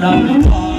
round the applause.